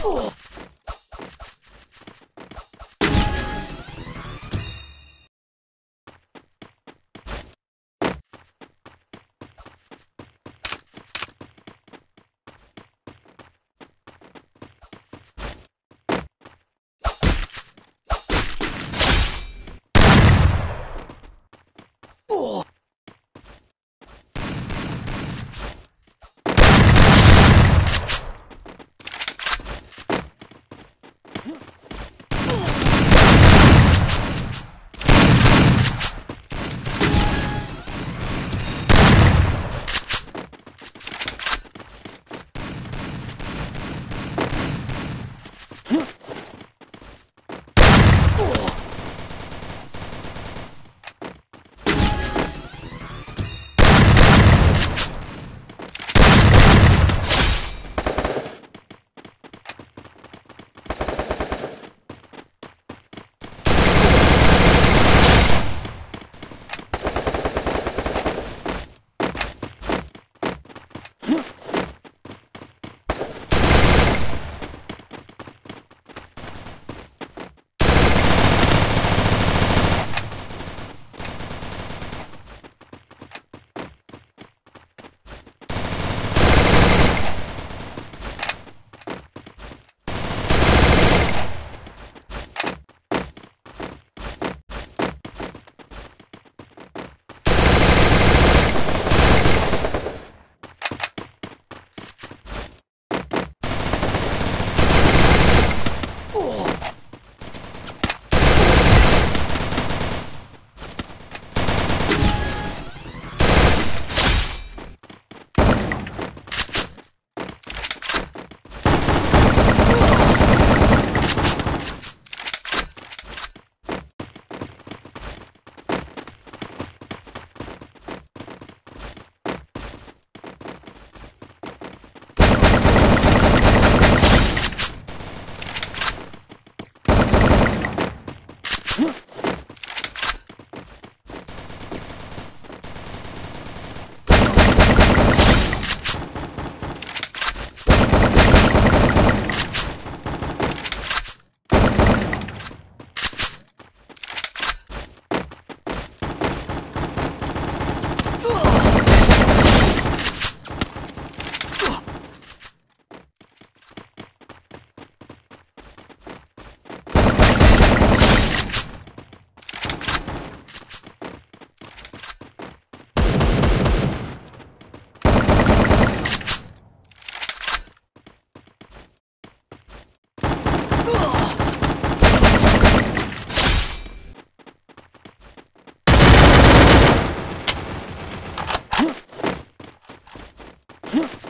Oh! Huh?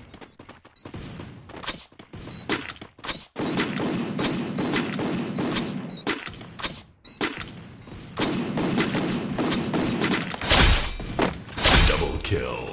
people. Double kill.